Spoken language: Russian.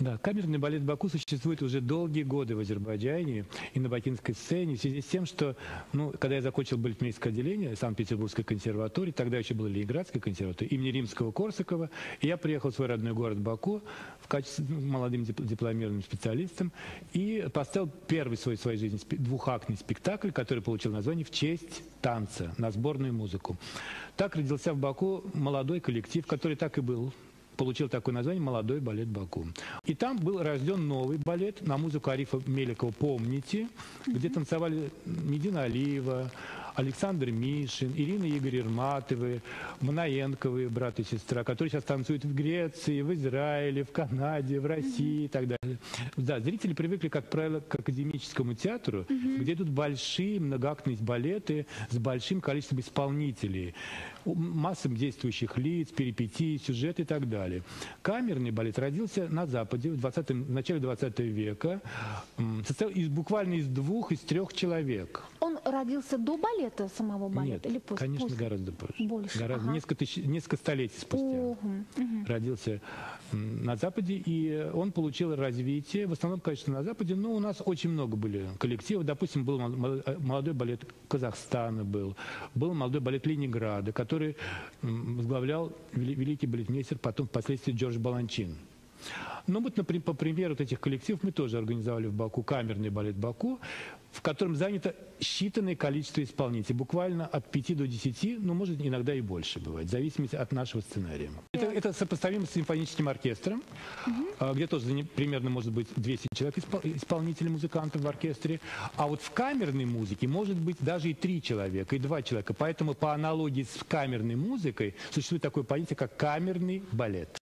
Да, камерный балет Баку существует уже долгие годы в Азербайджане и на бакинской сцене в связи с тем, что, ну, когда я закончил балетмейское отделение Санкт-Петербургской консерватории, тогда еще была Ленинградская консерватория, имени Римского-Корсакова, и я приехал в свой родной город Баку в качестве ну, молодым дипломированным специалистом и поставил первый свой в своей жизни двухактный спектакль, который получил название «В честь танца» на сборную музыку. Так родился в Баку молодой коллектив, который так и был получил такое название «Молодой балет Баку». И там был рожден новый балет на музыку Арифа Меликова «Помните», где танцевали Медина Алиева, Александр Мишин, Ирина Игорь Ирматовы, Манаенковы, брат и сестра, которые сейчас танцуют в Греции, в Израиле, в Канаде, в России и так далее. Да, зрители привыкли, как правило, к академическому театру, где идут большие многоактные балеты с большим количеством исполнителей, массом действующих лиц, перипетий, сюжет и так далее. Камерный балет родился на Западе в, 20 в начале 20 века, состоял из, буквально из двух, из трех человек. Он родился до балета, самого балета? Нет, или после? конечно, после? гораздо позже. Больше, гораздо, ага. несколько, тысяч, несколько столетий спустя. Угу, угу. Родился на Западе, и он получил развитие, в основном, конечно, на Западе, но у нас очень много были коллективов. Допустим, был молодой балет Казахстана, был, был молодой балет Ленинграда, который возглавлял великий балетмейстер, потом впоследствии Джордж Баланчин. Ну вот, например, по примеру вот этих коллективов мы тоже организовали в Баку камерный балет Баку, в котором занято считанное количество исполнителей, буквально от 5 до 10, ну, может, иногда и больше бывает, в зависимости от нашего сценария. Это, это сопоставимо с симфоническим оркестром, угу. где тоже примерно может быть 200 человек исполнителей, музыкантов в оркестре, а вот в камерной музыке может быть даже и 3 человека, и 2 человека. Поэтому по аналогии с камерной музыкой существует такое понятие, как камерный балет.